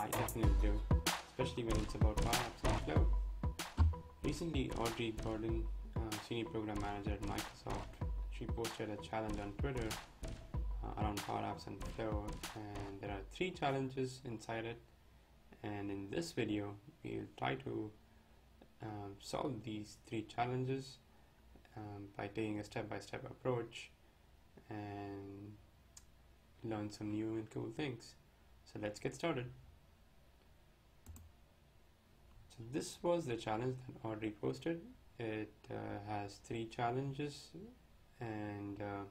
I definitely do, especially when it's about Power Apps and Flow. Recently, Audrie Gordon, uh, Senior Program Manager at Microsoft, she posted a challenge on Twitter uh, around Power Apps and Flow, and there are three challenges inside it. And in this video, we'll try to um, solve these three challenges um, by taking a step-by-step -step approach and learn some new and cool things. So let's get started. So this was the challenge that Audrie posted. It uh, has three challenges and uh,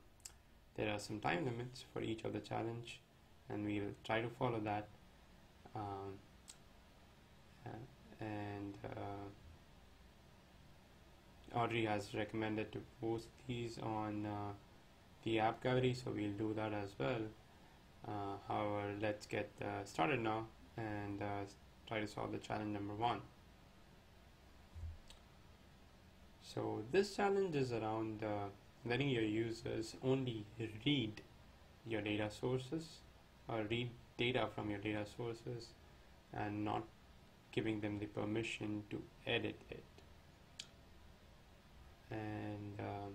there are some time limits for each of the challenge and we'll try to follow that um, uh, and uh, Audrie has recommended to post these on uh, the app gallery so we'll do that as well uh, however let's get started now and try to solve the challenge number one so this challenge is around uh, letting your users only read your data sources or read data from your data sources and not giving them the permission to edit it. And um,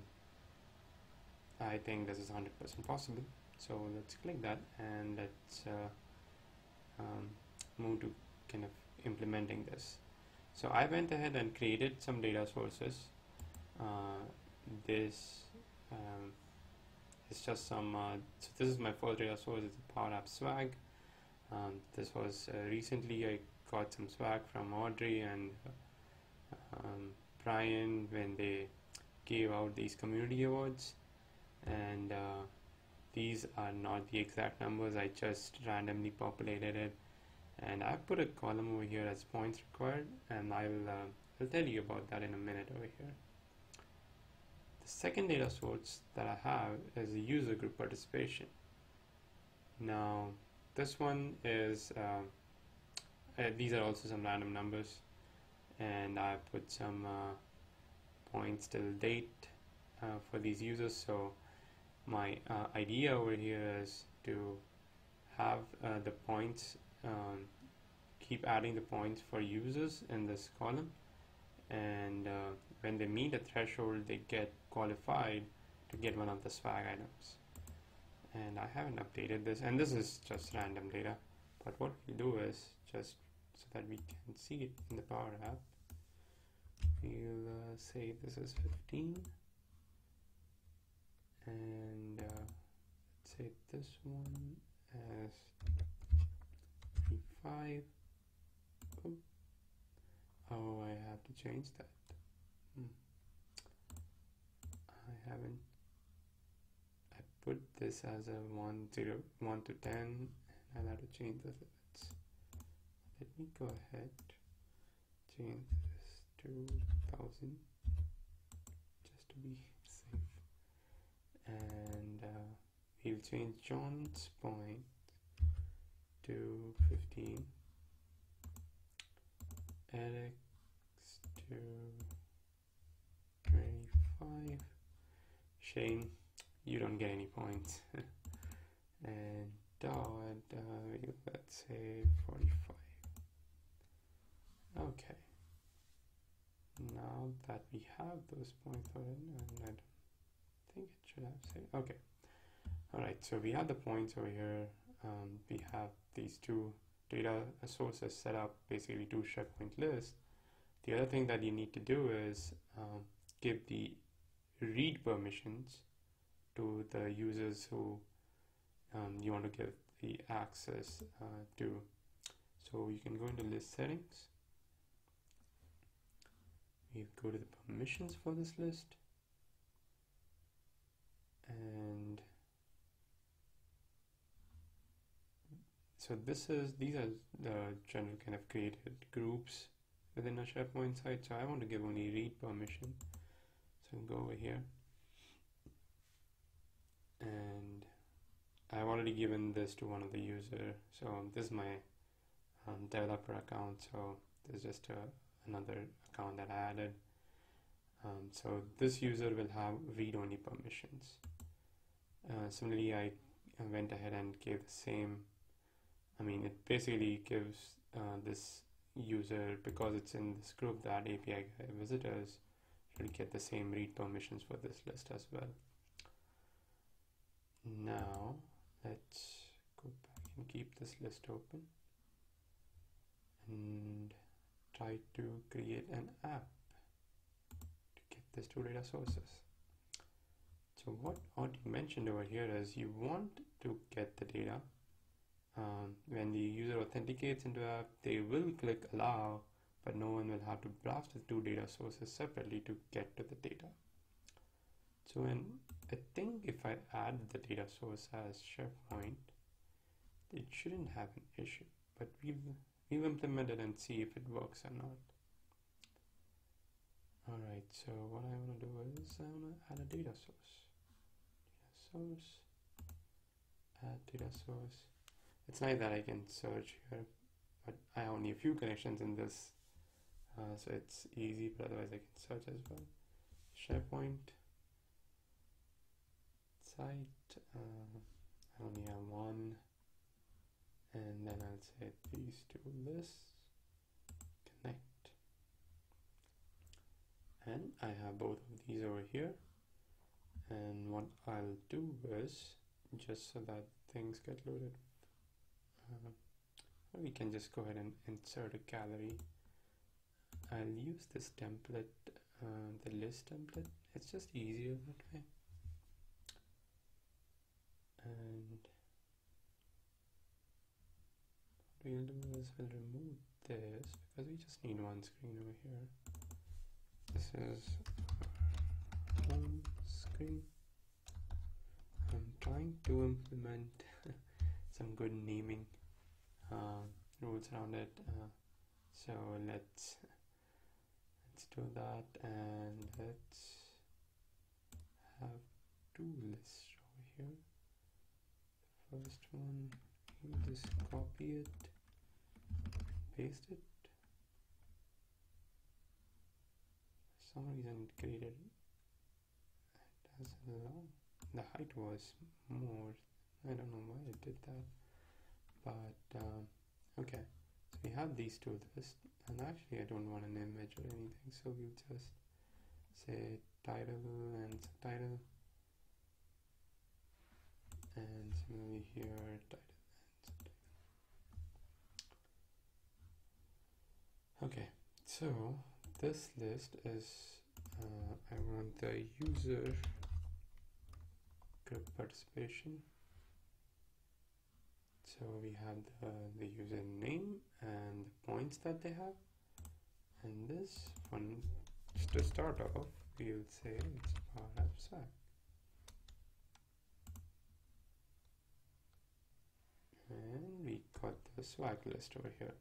I think this is 100% possible. So let's click that and let's uh, um, move to kind of implementing this. So I went ahead and created some data sources uh, this um, it's just some uh, so this is my first data source it's Power App Swag. Um, this was uh, recently I got some swag from Audrie and um, Brian when they gave out these community awards. And uh, these are not the exact numbers I just randomly populated it. And I put a column over here as points required and I will uh, I'll tell you about that in a minute over here the second data source that I have is the user group participation. Now this one is uh, uh, these are also some random numbers and I put some uh, points till date uh, for these users. So my uh, idea over here is to have uh, the points um, keep adding the points for users in this column. And uh, when they meet a threshold they get qualified to get one of the swag items. And I haven't updated this and this is just random data but what we do is just so that we can see it in the Power App. We'll uh, say this is 15 and uh, let's say this one as 5 oh. oh I have to change that I put this as a 1 to 1 to 10 and I'll have to change the limits. Let me go ahead change this to 1000 just to be safe. And uh, we'll change John's point to 15 Eric's to 25 Shane you don't get any points. And Todd uh, let's say 45 okay. Now that we have those points I think it should have saved. Okay. Alright so we have the points over here. Um, we have these two data sources set up basically two SharePoint lists. The other thing that you need to do is um, give the read permissions to the users who um, you want to give the access uh, to. So you can go into list settings. You go to the permissions for this list. And so this is these are the general kind of created groups within a SharePoint site. So I want to give only read permission go over here and I've already given this to one of the user so this is my um, developer account so there's just a another account that I added. Um, so this user will have read-only permissions. Uh, similarly, I went ahead and gave the same I mean, it basically gives uh, this user, because it's in this group that API visitors should get the same read permissions for this list as well. Now, let's go back and keep this list open and try to create an app to get these two data sources. So what Audrie mentioned over here is you want to get the data. Um, when the user authenticates into app, they will click allow, but no one will have to browse the two data sources separately to get to the data. So when I think if I add the data source as SharePoint, it shouldn't have an issue, but we've, we've implemented and see if it works or not. Alright, so what I want to do is I want to add a data source. Data source, add data source. It's nice that I can search here, but I have only a few connections in this, uh, so it's easy, but otherwise I can search as well. SharePoint site, uh, I only have one, and then I'll say these two lists, connect. And I have both of these over here. And what I'll do is, just so that things get loaded, uh, we can just go ahead and insert a gallery. I'll use this template, uh, the list template. It's just easier that way. And what we'll do is we'll remove this because we just need one screen over here. This is one screen. I'm trying to implement some good naming uh, rules around it uh, so let's let's do that and let's have two lists over here. The first one you just copy it paste it. For some reason it created it has a long the height was more I don't know why it did that but um, okay. So we have these two lists and actually I don't want an image or anything so we'll just say title and subtitle and similarly here title and subtitle. Okay, so this list is uh, I want the user group participation. So we have the, the user name and the points that they have. And this one, just to start off, we would say it's Apps Swag. and we got the swag list over here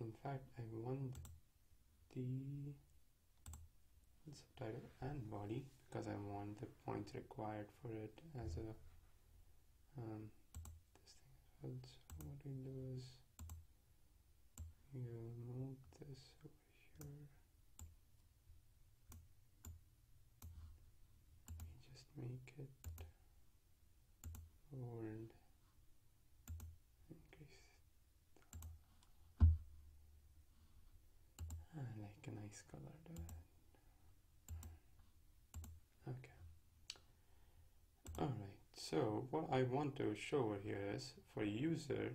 in fact I want the subtitle and body because I want the points required for it as a um, so what we do is we move this over here we just make it bold Increase. I like a nice color to it. Okay. Alright, so what I want to show here is for user,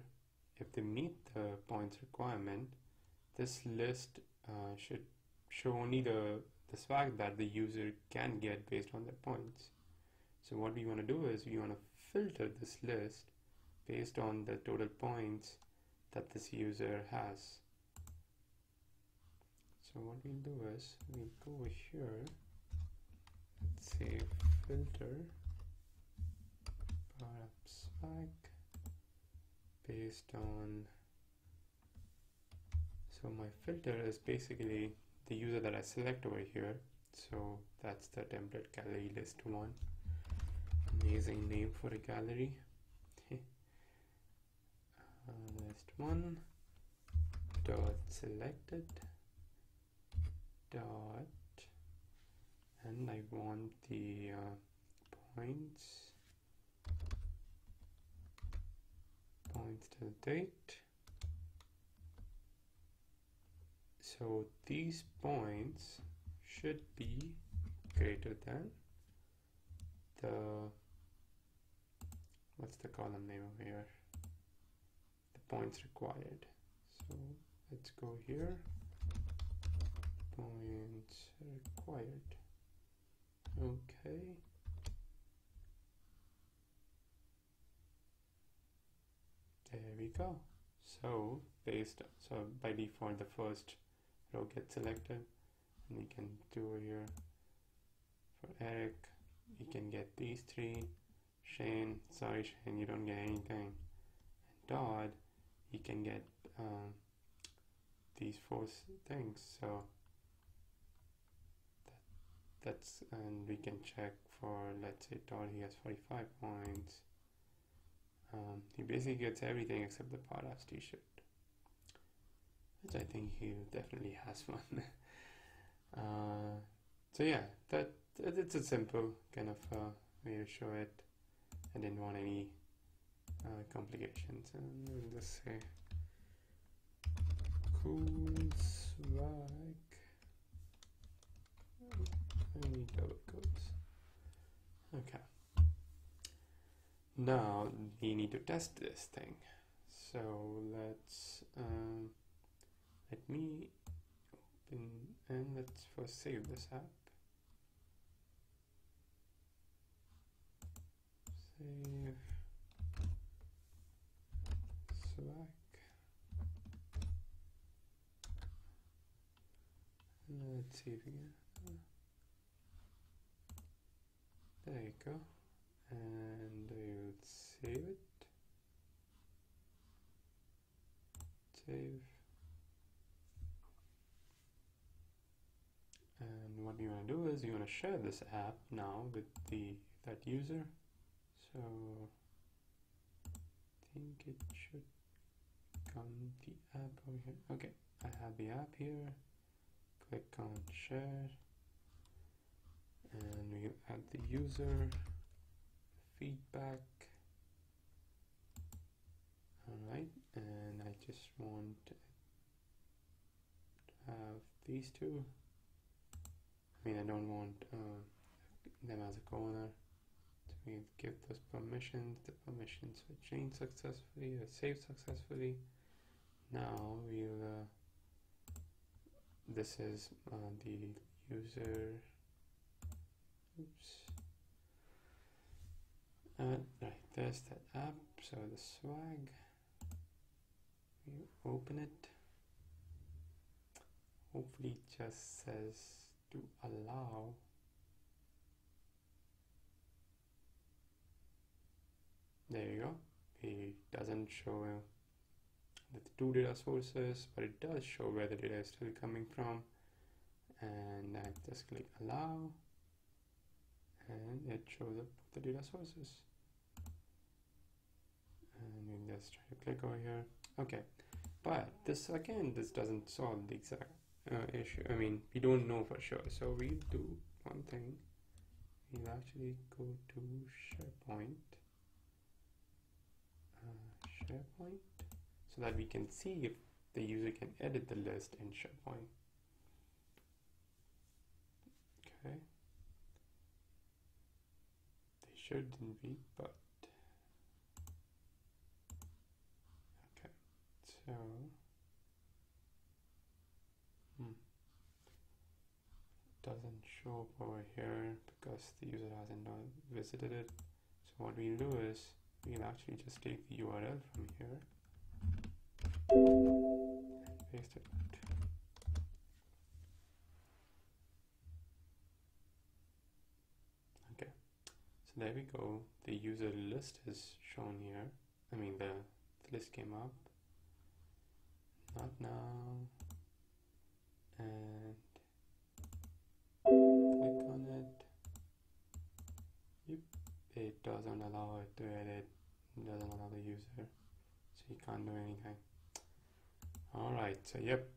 if they meet the points requirement, this list uh, should show only the, the swag that the user can get based on their points. So what we want to do is we want to filter this list based on the total points that this user has. So what we'll do is we'll go here, let's say filter, based on, so my filter is basically the user that I select over here. So that's the template gallery list one. Amazing name for a gallery. uh, list one dot selected dot and I want the uh, points till date. So these points should be greater than the what's the column name over here? The points required. So let's go here. Points required. Okay there we go. So based so by default the first row gets selected. And we can do here for Eric you can get these three. Shane sorry Shane you don't get anything. And Todd you can get um, these four things. So that, that's and we can check for let's say Todd he has 45 points he basically gets everything except the Paras t-shirt which I think he definitely has one. Uh, so yeah that it's a simple kind of uh, way to show it. I didn't want any uh, complications. And we'll just say cool swag. I need double quotes. Okay now we need to test this thing. So let's um, let me open and let's first save this app. Save. Swag let's save again. There you go and you save it. Save. And what you want to do is you want to share this app now with the that user. So I think it should come the app over here. Okay I have the app here. Click on share. And we'll add the user feedback. Alright and I just want to have these two. I mean I don't want uh, them as a corner. So we give those permissions the permissions were changed successfully or saved successfully. Now we'll uh, this is uh, the user oops uh, right, there's that app. So the swag, we open it. Hopefully, it just says to allow. There you go. It doesn't show the two data sources, but it does show where the data is still coming from. And I just click allow, it shows up the data sources. And we'll just try to click over here. Okay. But this again this doesn't solve the exact uh, issue. I mean we don't know for sure. So we'll do one thing. We'll actually go to SharePoint. Uh, SharePoint? So that we can see if the user can edit the list in SharePoint. Okay they shouldn't be but okay. So, hmm, doesn't show up over here because the user hasn't visited it. So what we'll do is we can actually just take the URL from here and paste it Okay, so there we go. The user list is shown here. I mean the, the list came up. Not now. And click on it. Yep. It doesn't allow it to edit. It doesn't allow the user. So you can't do anything. All right. So yep.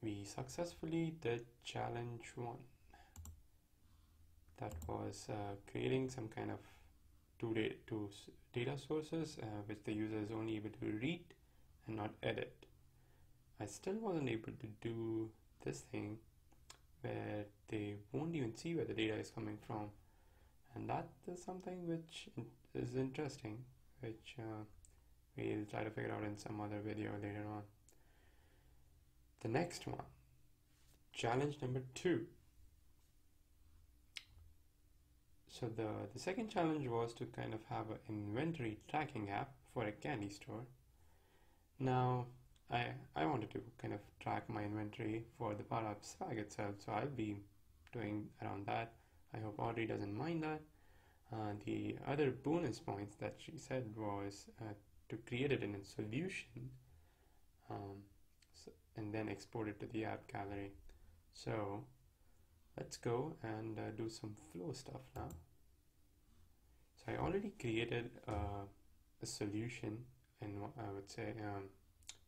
We successfully did challenge one that was uh, creating some kind of two, da two data sources uh, which the user is only able to read and not edit. I still wasn't able to do this thing where they won't even see where the data is coming from. And that is something which is interesting which uh, we'll try to figure out in some other video later on. The next one challenge number two so the the second challenge was to kind of have an inventory tracking app for a candy store. Now I I wanted to kind of track my inventory for the PowerApp swag itself so I'll be doing around that. I hope Audrie doesn't mind that. Uh, the other bonus points that she said was uh, to create it in a solution um, so, and then export it to the app gallery. So let's go and uh, do some flow stuff now. So I already created uh, a solution and I would say um,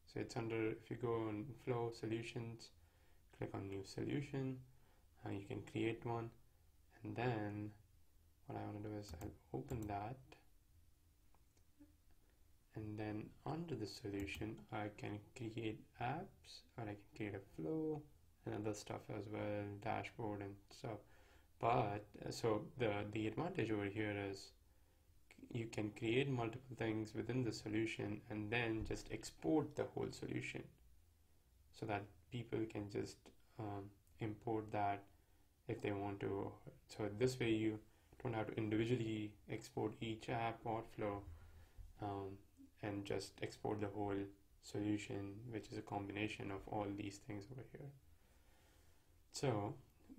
so it's under if you go on flow solutions click on new solution uh, you can create one. And then what I want to do is I'll open that. And then under the solution I can create apps or I can create a flow and other stuff as well dashboard and stuff. But so the the advantage over here is you can create multiple things within the solution and then just export the whole solution so that people can just um, import that if they want to. So this way you don't have to individually export each app or flow um, and just export the whole solution which is a combination of all these things over here so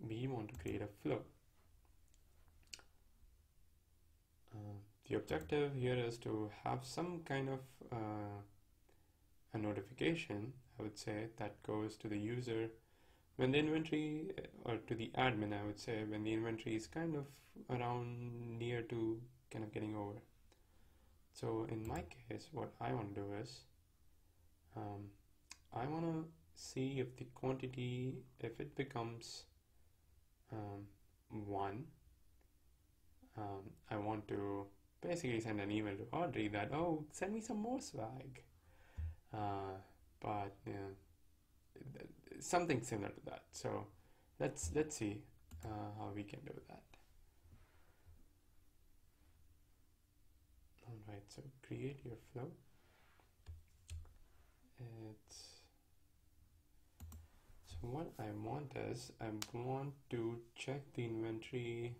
we want to create a flow. Uh, the objective here is to have some kind of uh, a notification I would say that goes to the user when the inventory or to the admin I would say when the inventory is kind of around near to kind of getting over. So in my case what I want to do is um, I want to see if the quantity if it becomes um, 1 um, I want to basically send an email to Audrie that oh send me some more swag. Uh, but yeah something similar to that. So let's let's see uh, how we can do that. All right so create your flow. It's what I want is I want to check the inventory.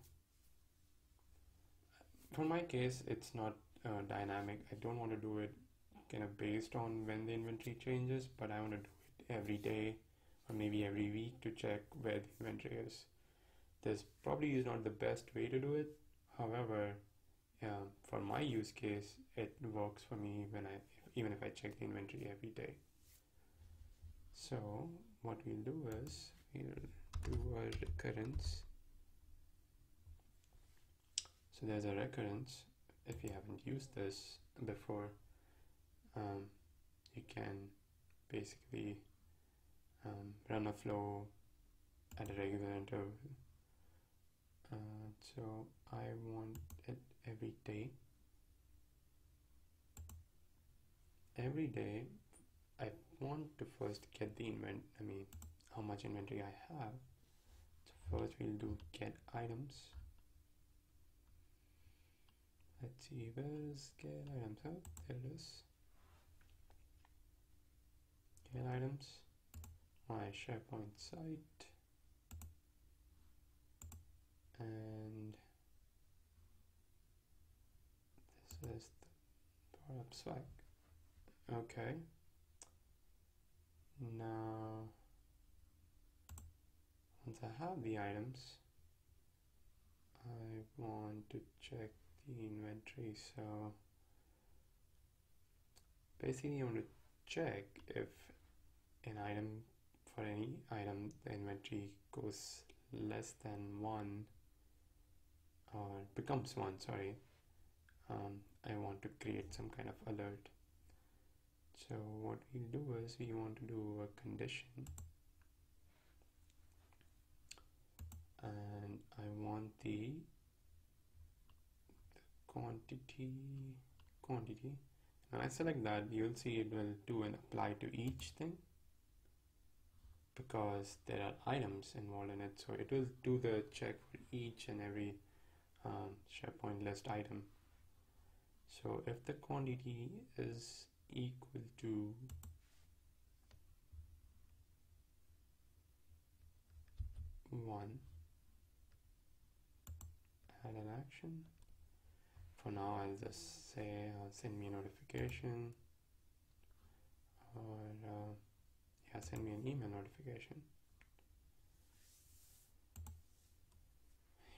For my case it's not uh, dynamic. I don't want to do it kind of based on when the inventory changes but I want to do it every day or maybe every week to check where the inventory is. This probably is not the best way to do it. However yeah, for my use case it works for me when I even if I check the inventory every day. So what we'll do is we'll do a recurrence. So there's a recurrence. If you haven't used this before um, you can basically um, run a flow at a regular interval. Uh, so I want it every day. Every day want to first get the invent I mean how much inventory I have so first we'll do get items. Let's see where's get items? Oh there it is. Get items. My SharePoint site. And this is the PowerApp swag okay now once I have the items I want to check the inventory. So basically I want to check if an item for any item the inventory goes less than one or becomes one sorry um, I want to create some kind of alert so what we'll do is we want to do a condition. And I want the quantity quantity. And I select that you'll see it will do an apply to each thing because there are items involved in it. So it will do the check for each and every um, SharePoint list item. So if the quantity is equal to one. Add an action. For now I'll just say uh, send me a notification. Or uh, yeah send me an email notification.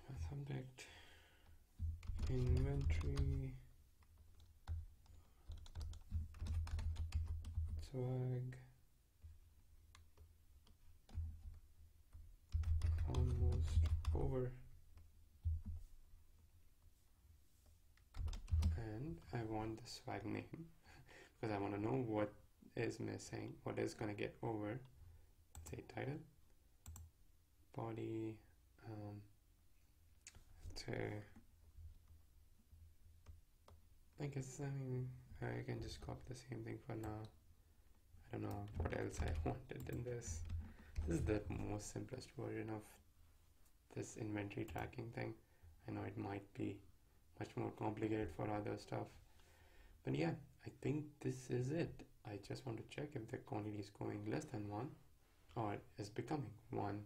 Email subject. Inventory swag. Almost over and I want the swag name because I want to know what is missing what is going to get over say title. Body um, say I guess I mean I can just copy the same thing for now don't know what else I wanted in this this is the most simplest version of this inventory tracking thing. I know it might be much more complicated for other stuff but yeah I think this is it. I just want to check if the quantity is going less than 1 or is becoming 1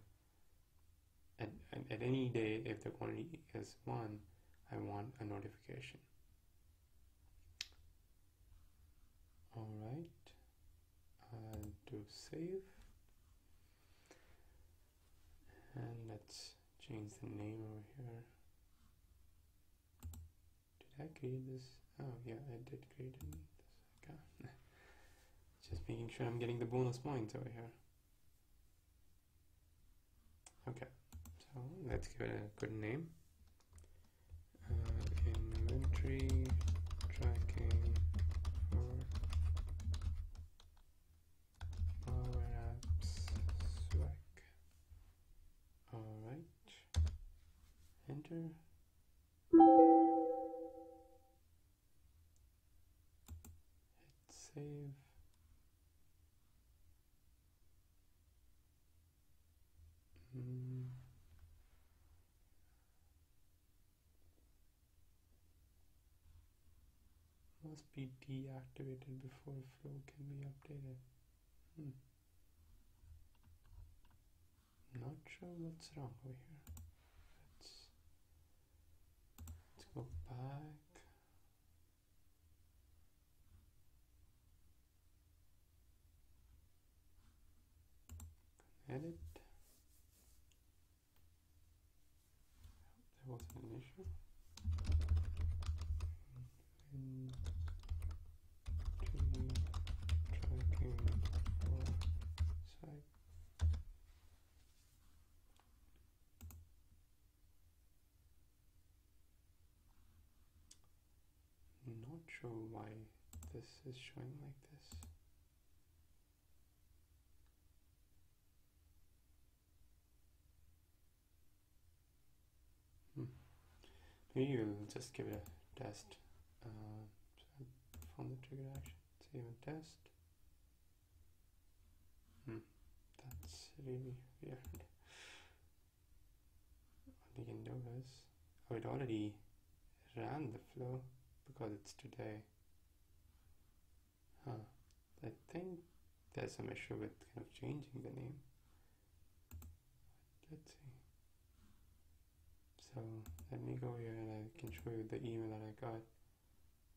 at, at, any day if the quantity is 1 I want a notification. Alright I'll do save. And let's change the name over here. Did I create this? Oh yeah I did create this okay just making sure I'm getting the bonus points over here. Okay so let's give it a good name. Uh, inventory enter. Hit save. Mm. Must be deactivated before flow can be updated. Hmm. Not sure what's wrong over here. Go back. Edit. There wasn't an issue. Sure why this is showing like this. Hmm. Maybe we'll just give it a test. Uh, so from the trigger action, save and test. Hmm. That's really weird. What we can do is, oh, it already ran the flow because it's today. Huh. I think there's some issue with kind of changing the name. Let's see. So let me go here and I can show you the email that I got.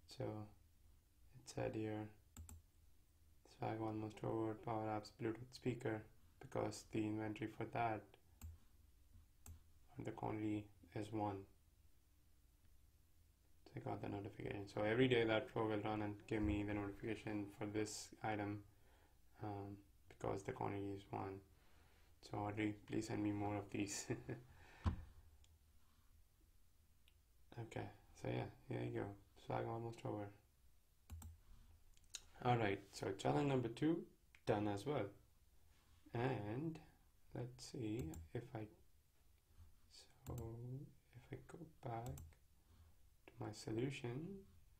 So it said here swag almost over Power Apps Bluetooth speaker because the inventory for that the quantity is one I got the notification. So every day that flow will run and give me the notification for this item um, because the quantity is one. So Audrie, please send me more of these. okay, so yeah, here you go. Swag almost over. Alright, so challenge number two done as well. And let's see if I so if I go back my solution.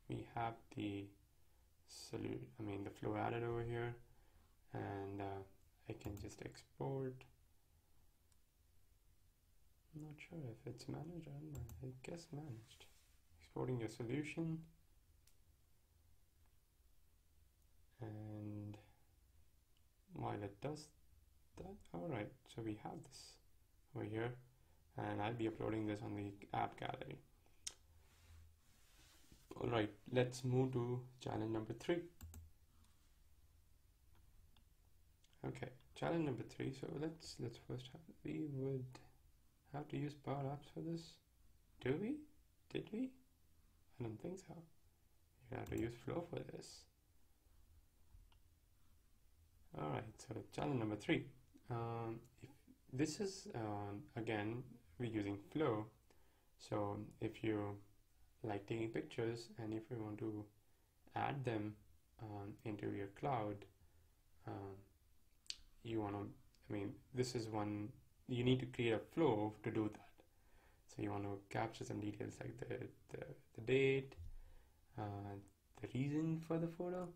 We have the solute I mean the flow added over here and uh, I can just export. I'm not sure if it's managed or not. I guess managed. Exporting your solution. And while it does that alright so we have this over here and I'll be uploading this on the app gallery alright let's move to challenge number three. Okay challenge number three. So let's let's first have we would have to use power apps for this. Do we? Did we? I don't think so. You have to use flow for this. Alright, so challenge number three. Um, if this is, um, again, we're using Flow. So if you like taking pictures and if you want to add them um, into your cloud, um, you want to, I mean, this is one, you need to create a flow to do that. So you want to capture some details like the, the, the date, uh, the reason for the photo,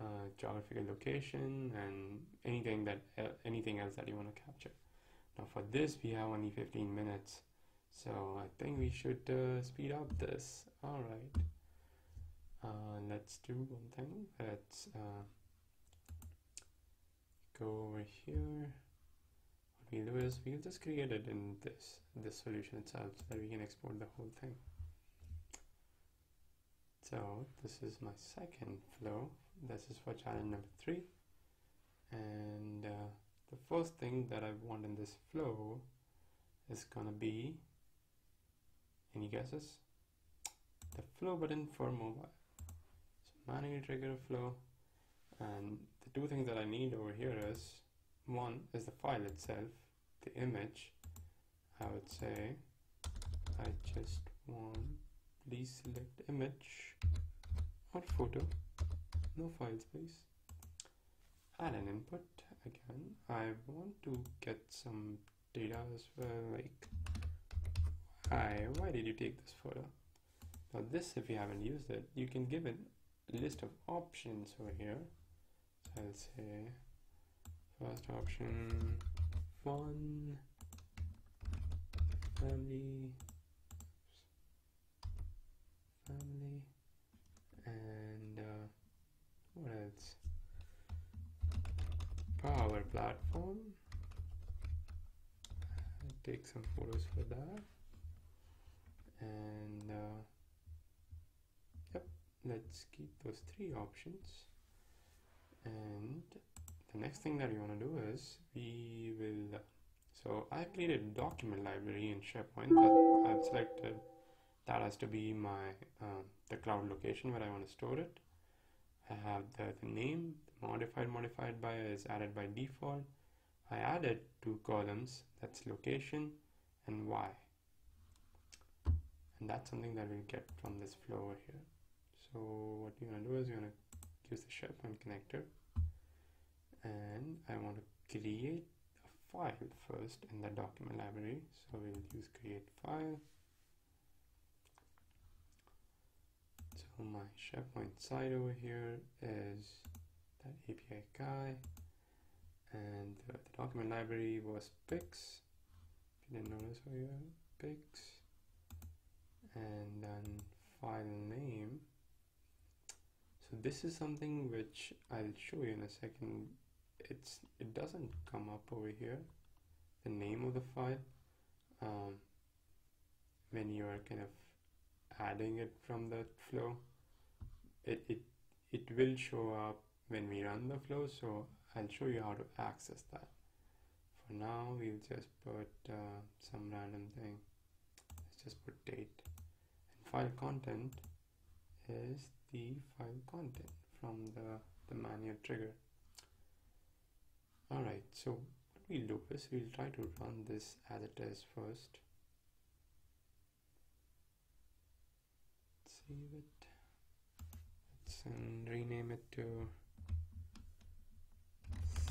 uh, geographical location and anything that uh, anything else that you want to capture now for this we have only 15 minutes so I think we should uh, speed up this. All right uh, let's do one thing. Let's uh, go over here. What we'll do is we'll just create it in this this solution itself so that we can export the whole thing. So this is my second flow. This is for challenge number three. And uh, the first thing that I want in this flow is gonna be any guesses? The flow button for mobile. So manually trigger flow. And the two things that I need over here is one is the file itself the image. I would say I just want please select image or photo. No file space. Add an input again. I want to get some data as well like why why did you take this photo? Now this if you haven't used it you can give it a list of options over here. So I'll say first option fun family family and uh, what else? Power platform. I'll take some photos for that and uh, yep let's keep those three options. And the next thing that we want to do is we will so I created a document library in SharePoint I've selected. That has to be my uh, the cloud location where I want to store it. I have the, the name modified modified by is added by default. I added two columns that's location and y and that's something that we'll get from this flow over here. So what you're going to do is you're going to use the SharePoint connector. And I want to create a file first in the document library. So we'll use create file. So my SharePoint site over here is that API guy. And the, the document library was pics if you didn't notice over here pics and then file name. So this is something which I'll show you in a second. It's it doesn't come up over here the name of the file. Um, when you are kind of adding it from the flow it, it it will show up when we run the flow so I'll show you how to access that. For now we'll just put uh, some random thing. Let's just put date file content is the file content from the, the manual trigger. Alright so what we'll do is we'll try to run this as it is first. Save it. Let's and rename it to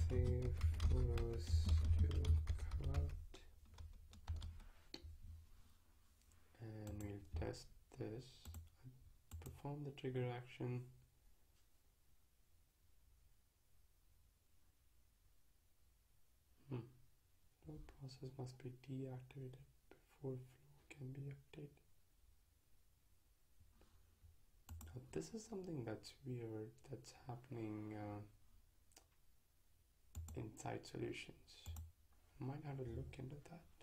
save photos to cloud and we'll test this perform the trigger action. Hmm. Flow process must be deactivated before flow can be updated. Now this is something that's weird that's happening uh, inside solutions. Might have to look into that.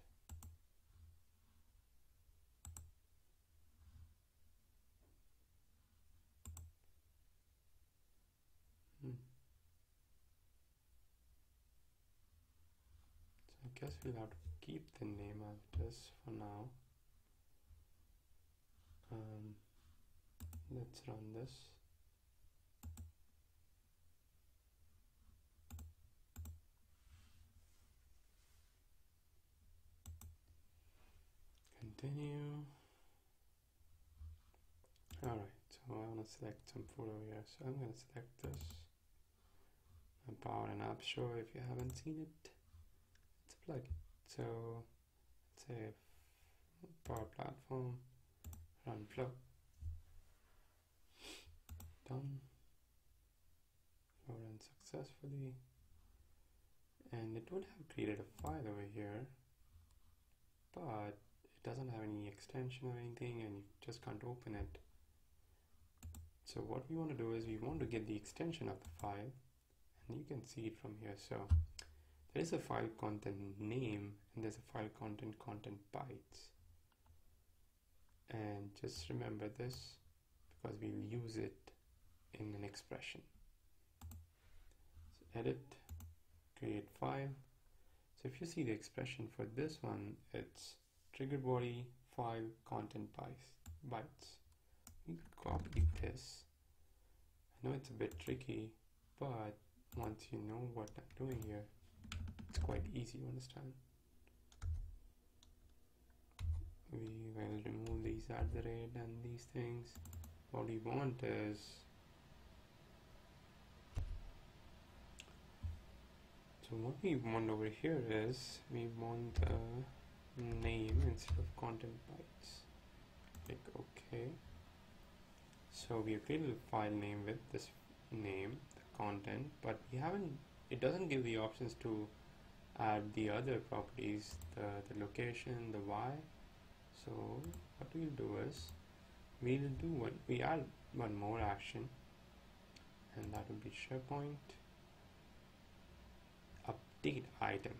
Guess we'll have to keep the name as it is for now. Um, let's run this. Continue. Alright, so I want to select some photo here. So I'm going to select this. About an app show if you haven't seen it. Plugin. So let's say Power Platform, run flow. Done. Run successfully. And it would have created a file over here, but it doesn't have any extension or anything and you just can't open it. So what we want to do is we want to get the extension of the file and you can see it from here. So there is a file content name and there's a file content content bytes. And just remember this because we'll use it in an expression. So edit, create file. So if you see the expression for this one, it's trigger body file content bytes. bytes. You copy this. I know it's a bit tricky, but once you know what I'm doing here, it's quite easy to understand. We will remove these at the rate and these things. What we want is so what we want over here is we want the name instead of content bytes. Click OK. So we have created a file name with this name the content but we haven't it doesn't give the options to add the other properties the, the location the y. So what we'll do is we'll do what we add one more action and that will be SharePoint update item.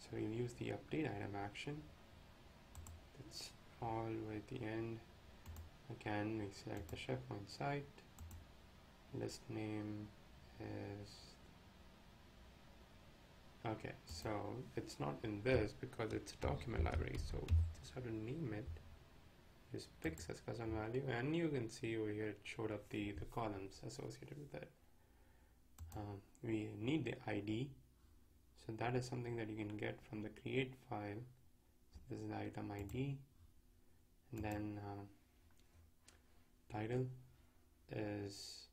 So we'll use the update item action. That's all at the end. Again we select the SharePoint site. List name is okay so it's not in this because it's a document library so just have to name it. Use pix as custom value and you can see over here it showed up the the columns associated with it. Um, we need the ID so that is something that you can get from the create file. So this is the item ID and then uh, title is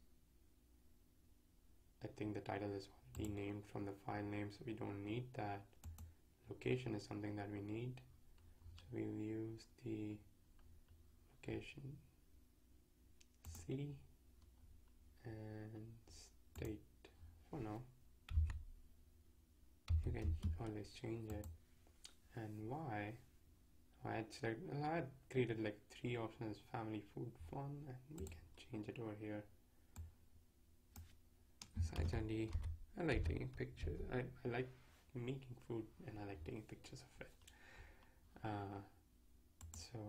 I think the title is already named from the file name so we don't need that. Location is something that we need. So we'll use the location city and state for now. You can always change it. And why? I had, select, I had created like three options family food fun and we can change it over here. Andy, I like taking pictures. I, I like making food and I like taking pictures of it. Uh, so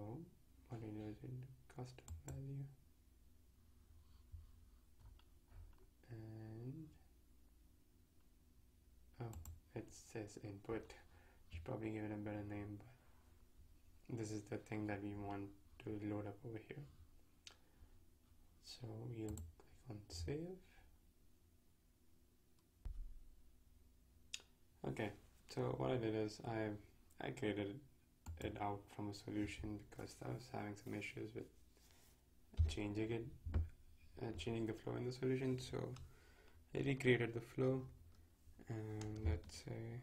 what do is we do custom value and oh it says input should probably give it a better name but this is the thing that we want to load up over here so we'll click on save Okay, so what I did is I I created it out from a solution because I was having some issues with changing it, uh, changing the flow in the solution. So I recreated the flow, and let's say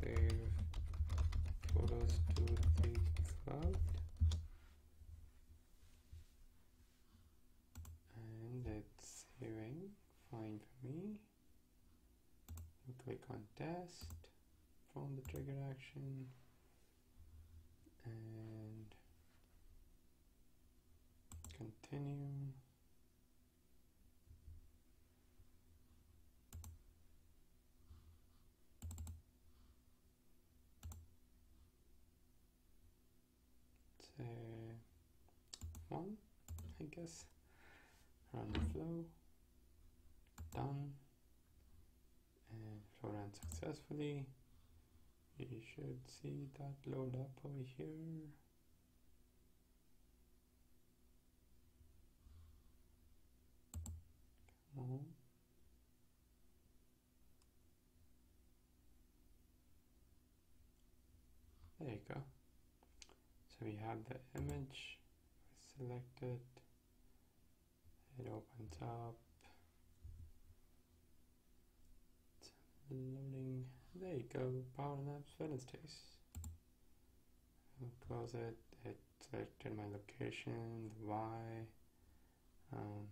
save photos to the cloud. saving fine for me click on test from the trigger action and continue. Say one I guess. Run the flow. Done. And flow ran successfully you should see that load up over here. Come on. There you go. So we have the image selected. It opens up. It's loading there you go power naps wednesdays I'll close it it selected my location the y um,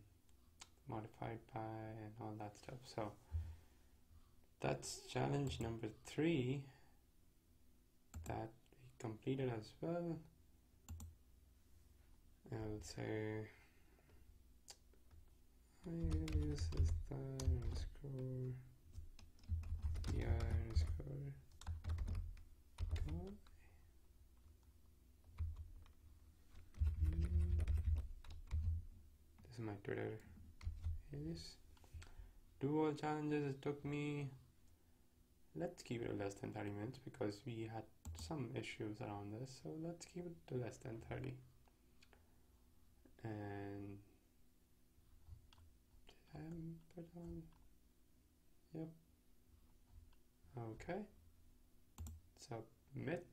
modified by and all that stuff. So that's challenge number three that we completed as well. I'll say gonna use this underscore yeah this is my Twitter is. Do all challenges it took me let's keep it less than 30 minutes because we had some issues around this so let's keep it to less than 30 and did I put on? Yep okay. Submit.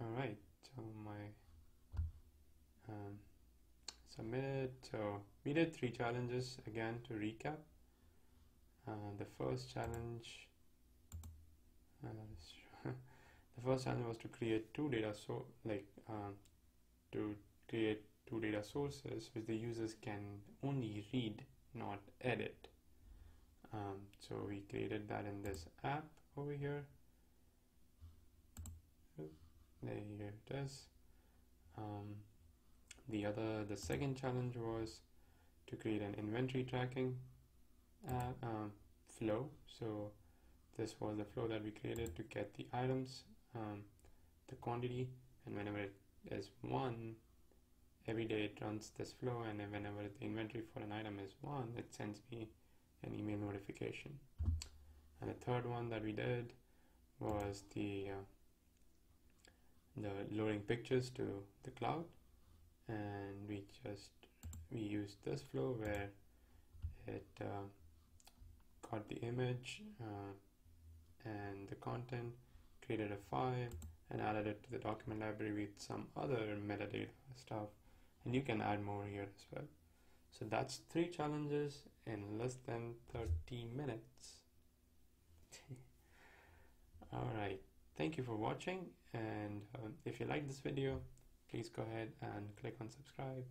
All right so my um, submitted so we did three challenges again to recap. Uh, the first challenge uh, the first challenge was to create two data so like uh, to create two data sources which the users can only read not edit um, so we created that in this app over here. There it is. Um, the other the second challenge was to create an inventory tracking uh, um, flow. So this was the flow that we created to get the items um, the quantity. And whenever it is one every day it runs this flow. And whenever the inventory for an item is one it sends me an email notification. And the third one that we did was the uh, the loading pictures to the cloud. And we just we used this flow where it uh, got the image uh, and the content created a file and added it to the document library with some other metadata stuff. And you can add more here as well so that's three challenges in less than 30 minutes. All right. Thank you for watching and uh, if you like this video please go ahead and click on subscribe.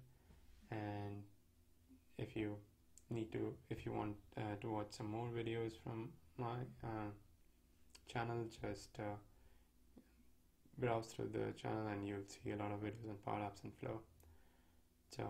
And if you need to if you want uh, to watch some more videos from my uh, channel just uh, browse through the channel and you'll see a lot of videos on Power Apps and Flow. So